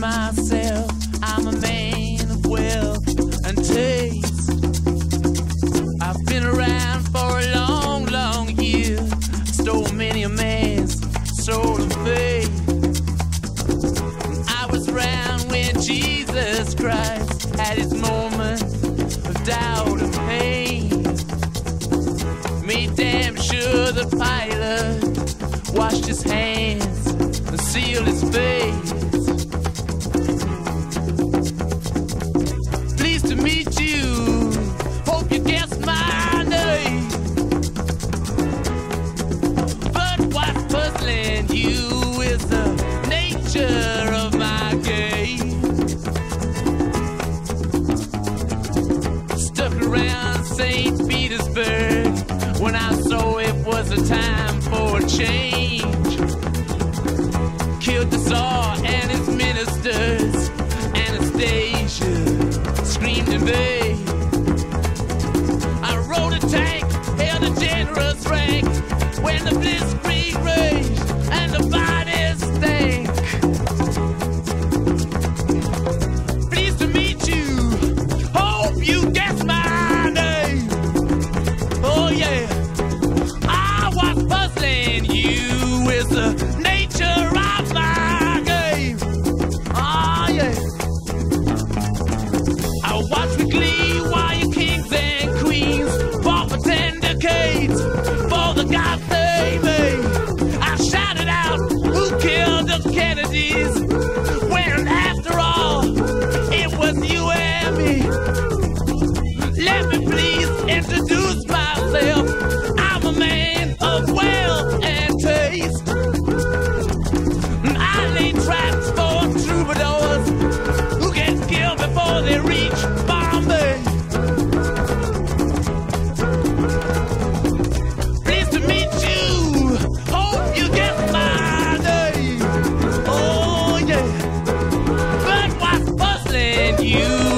myself, I'm a man of wealth and taste. I've been around for a long, long year. Stole many a man's soul and faith. I was around when Jesus Christ had his moment of doubt and pain. Made damn sure the pilot washed his hands sealed his face. Pleased to meet you. Hope you guess my name. But what's puzzling you is the nature of my game. Stuck around St. Petersburg when I saw it was a time for a change. A tank, a generous rank. When the blitzkrieg gods they made. I shouted out, who killed the Kennedys? When after all, it was you and me. Let me please introduce myself. I'm a man of wealth. you.